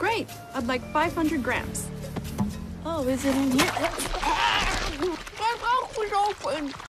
Great. I'd like 500 grams. Oh, is it in here? My mouth was open.